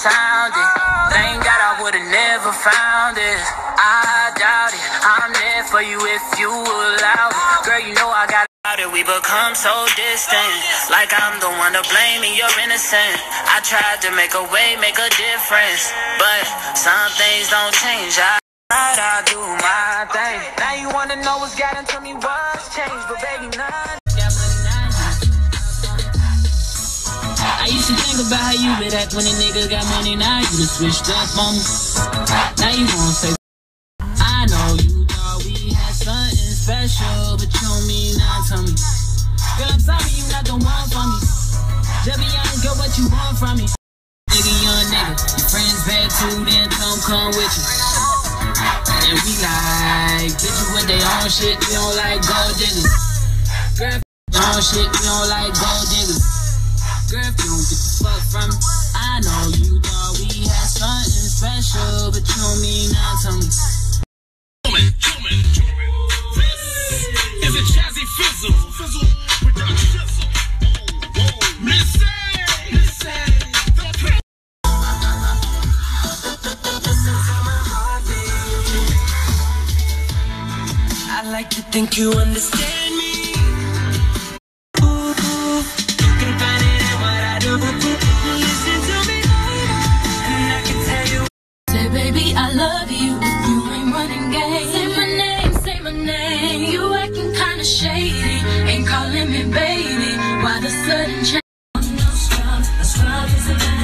Thank God I would've never found it. I doubt it. I'm there for you if you allow it. Girl, you know I got it. We become so distant. Like I'm the one to blame and you're innocent. I tried to make a way, make a difference. But some things don't change. I I do my thing. Now you wanna know what's got into me, what's changed, but baby, none. Think about how you been act when a nigga got money. Now you done switched up me. Now you won't say. I know you thought we had something special, but you don't mean nothing to me. Girl, I'm sorry you not the one for me. Just be honest, girl, what you want from me? Nigga, young nigga, your friends bad too, then don't come with you. And we like bitches with their own shit, we don't like gold diggers. Girl, own shit, we don't like gold I like to think you understand me. Say, baby, I love you. You ain't running. Say my name, say my name. You acting kinda shady. Ain't calling me baby. Why the sudden change? No scrub, a scrub is a man.